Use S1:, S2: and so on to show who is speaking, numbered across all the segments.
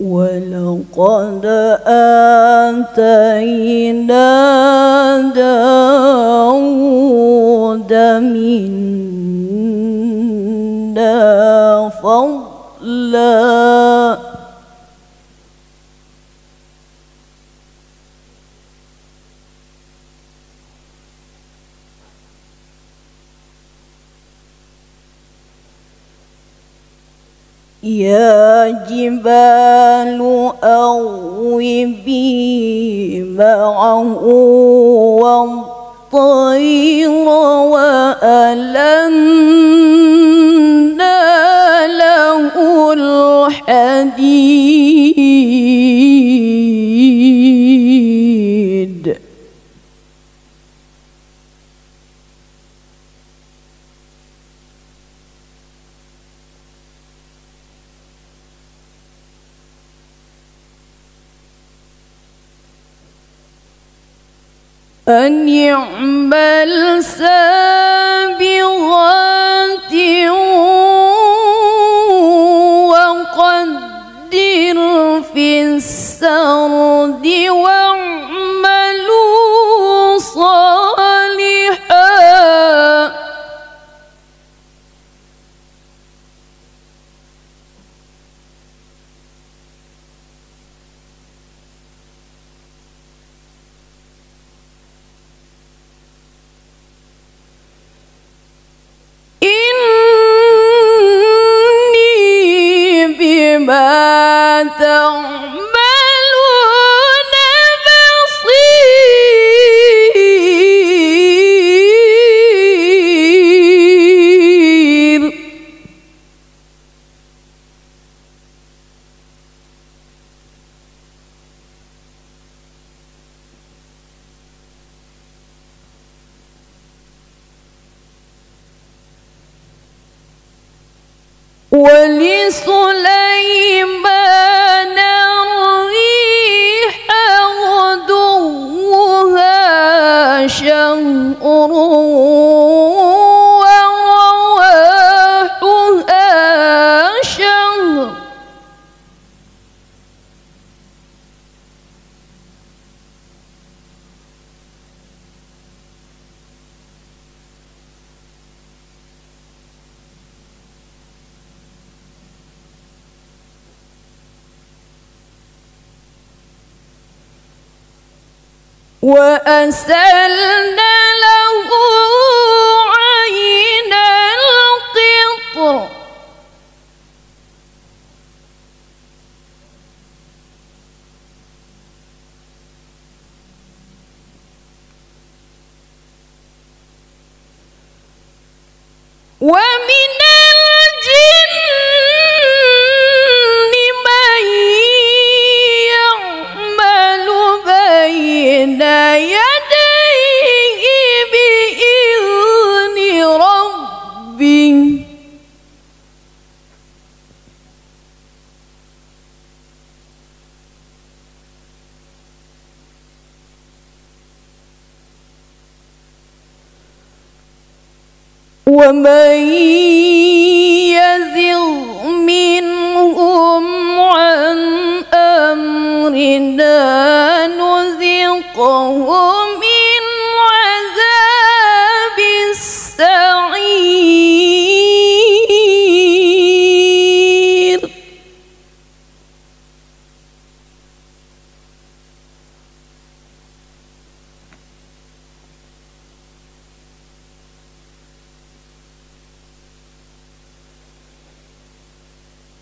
S1: ولقد آتينا داود منا فضلا يا جبال أوبي معه والطير وألنا أن يعمل سابغات تعملون بصير. وأسلنا له عين القطر. ومن ومن يزغ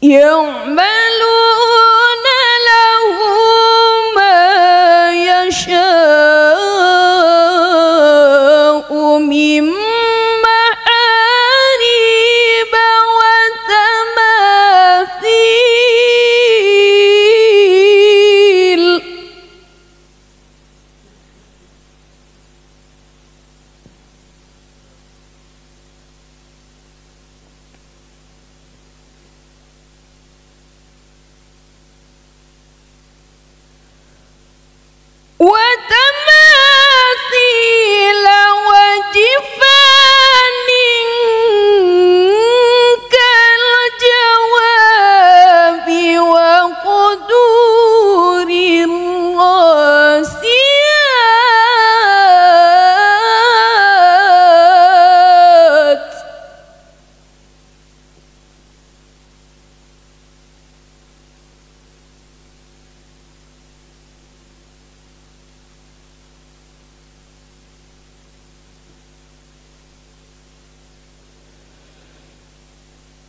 S1: يعملون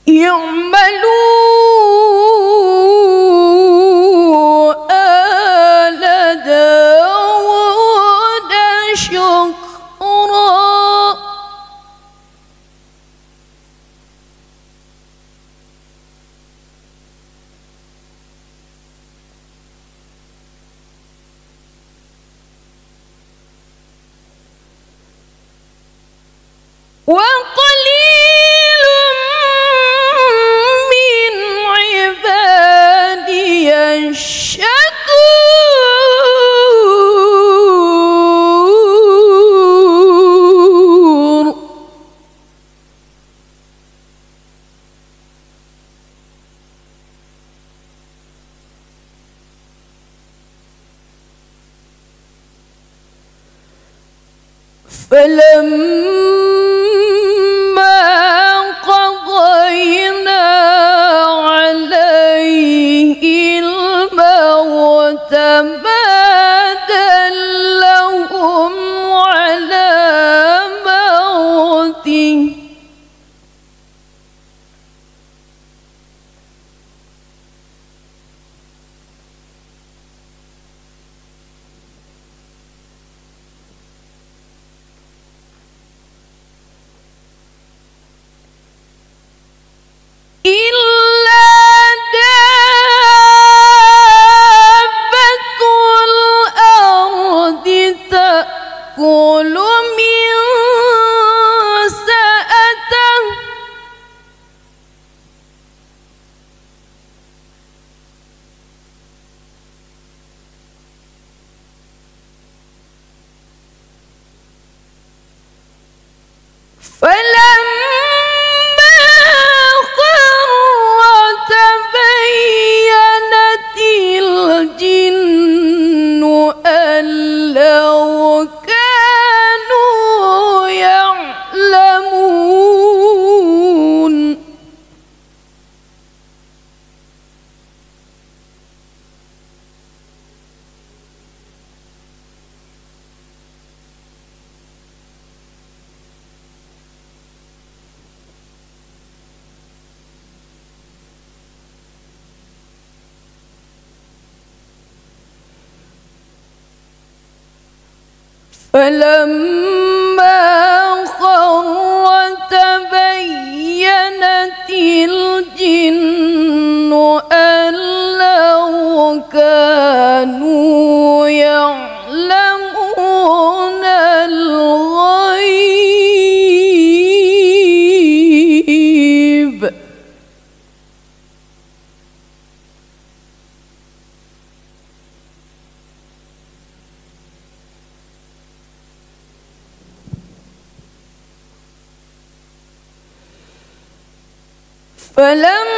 S1: يعملوا آل داود شكرا. وقال فلما خر فلما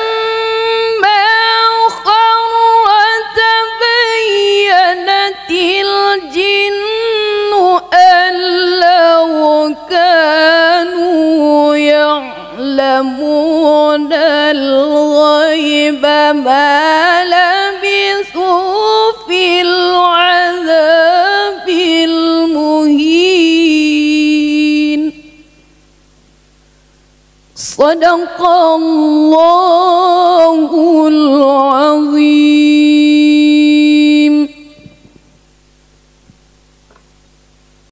S1: صدق الله العظيم.